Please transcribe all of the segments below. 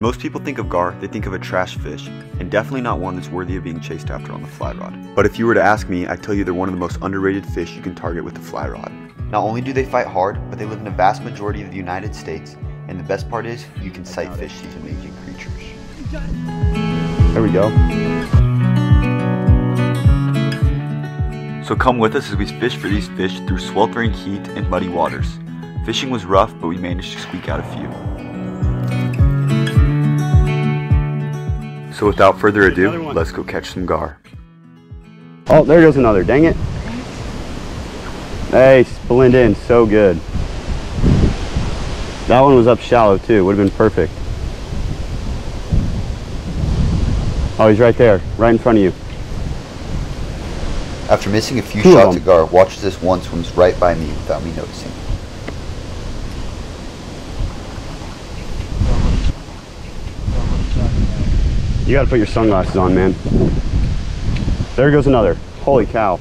Most people think of gar, they think of a trash fish, and definitely not one that's worthy of being chased after on the fly rod. But if you were to ask me, I'd tell you they're one of the most underrated fish you can target with the fly rod. Not only do they fight hard, but they live in a vast majority of the United States, and the best part is, you can sight fish these amazing creatures. There we go. So come with us as we fish for these fish through sweltering heat and muddy waters. Fishing was rough, but we managed to squeak out a few. So without further ado, let's go catch some gar. Oh, there goes another. Dang it. Hey, blend in so good. That one was up shallow too. Would have been perfect. Oh, he's right there, right in front of you. After missing a few Two of shots them. at gar, watch this one swims right by me without me noticing. You gotta put your sunglasses on, man. There goes another. Holy cow.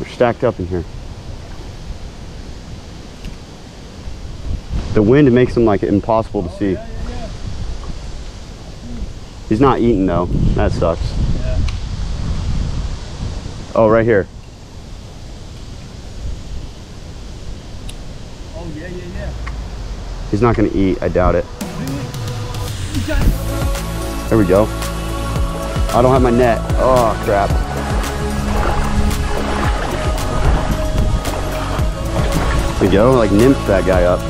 We're stacked up in here. The wind makes them like impossible to see. He's not eating though. That sucks. Oh, right here. Oh yeah, yeah, yeah. He's not gonna eat. I doubt it. There we go. I don't have my net. Oh crap. There we go. Like nymphed that guy up.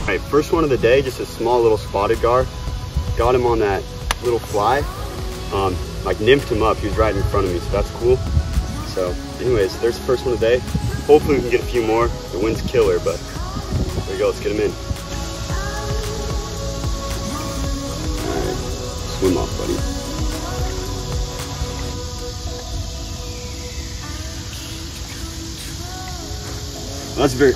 All right, first one of the day. Just a small little spotted gar. Got him on that little fly. Um, like nymphed him up. He was right in front of me, so that's cool. So, anyways, there's the first one of the day. Hopefully we can get a few more. The wind's killer, but there we go. Let's get him in. Swim off, buddy. Well, that's a very,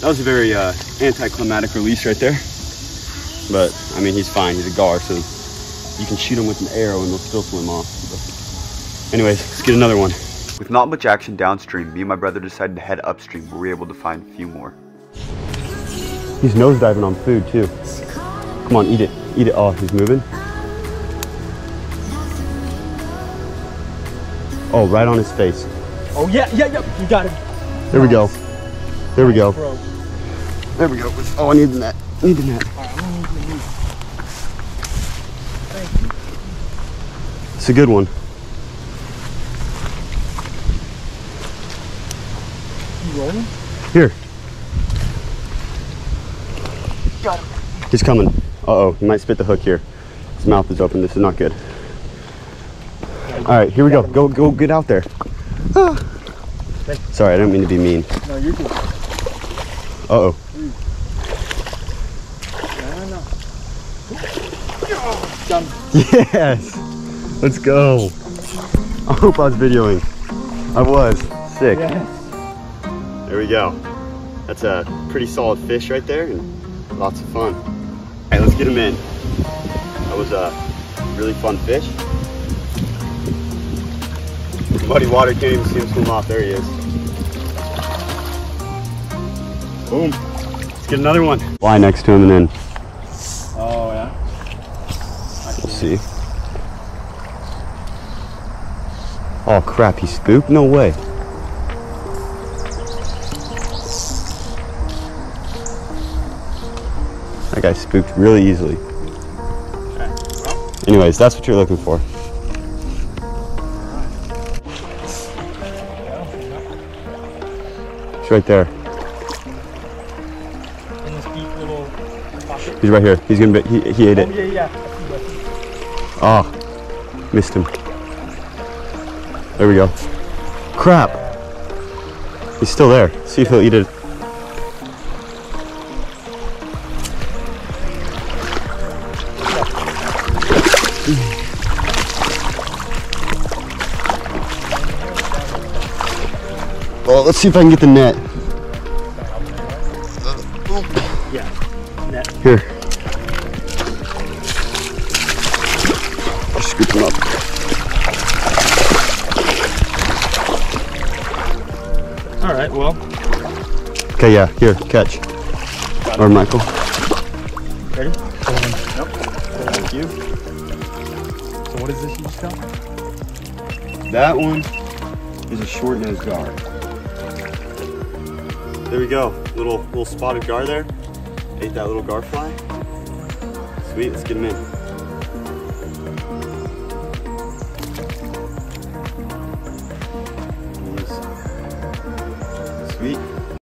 that was a very uh, anticlimactic release right there. But, I mean, he's fine. He's a gar, so you can shoot him with an arrow and they'll still swim off. But anyways, let's get another one. With not much action downstream, me and my brother decided to head upstream where we were able to find a few more. He's nosediving on food, too. Come on, eat it. Eat it. Oh, he's moving. Oh, right on his face. Oh yeah, yeah, yeah. You got him. There we go. There we go. There we go. Oh, I need the net. I need the net. Alright, I'm gonna use the meat. It's a good one. Here. Got him. He's coming. Uh-oh, he might spit the hook here. His mouth is open. This is not good. All right, here we go. Go, go, get out there. Ah. Sorry, I don't mean to be mean. No, you're good. Uh-oh. Oh. Yes. Let's go. I hope I was videoing. I was. Sick. Yes. There we go. That's a pretty solid fish right there and lots of fun. All right, let's get him in. That was a really fun fish. Muddy water, can't even see him swim off. There he is. Boom. Let's get another one. Fly next to him and then Oh yeah. we'll see. Oh crap, he spooked? No way. Guy spooked really easily. Anyways, that's what you're looking for. He's right there. He's right here. He's gonna be, he, he ate Oh it. Ah, missed him. There we go. Crap. He's still there. See if he'll eat it. Well, let's see if I can get the net. Yeah. Net. Here. Scoop him up. All right. Well, Okay, yeah, here, catch. Or Michael. Ready? Nope. Thank you. So what is this you just got? That one is a short nosed gar. There we go. Little little spotted gar there. Ate that little gar fly. Sweet, let's get him in.